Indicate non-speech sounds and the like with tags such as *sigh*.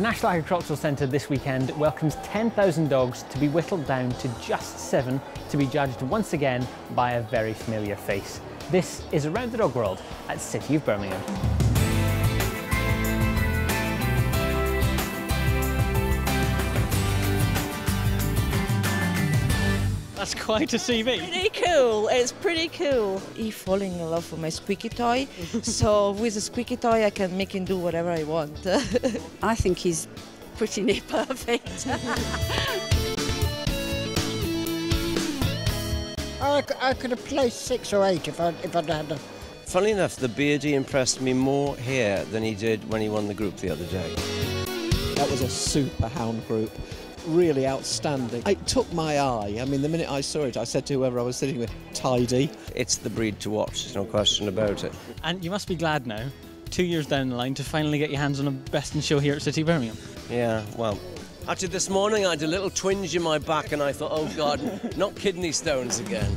The National Agricultural Centre this weekend welcomes 10,000 dogs to be whittled down to just seven to be judged once again by a very familiar face. This is Around the Dog World at City of Birmingham. That's quite a CV. Pretty cool. It's pretty cool. He falling in love with my squeaky toy. *laughs* so with a squeaky toy, I can make him do whatever I want. *laughs* I think he's pretty near perfect. *laughs* I could have placed six or eight if, I, if I'd had a... Funnily enough, the Beardie impressed me more here than he did when he won the group the other day. That was a super hound group. Really outstanding. It took my eye. I mean, the minute I saw it, I said to whoever I was sitting with, tidy. It's the breed to watch, there's no question about it. And you must be glad now, two years down the line, to finally get your hands on a best in show here at City Birmingham. Yeah, well, actually this morning I had a little twinge in my back and I thought, oh God, not kidney stones again.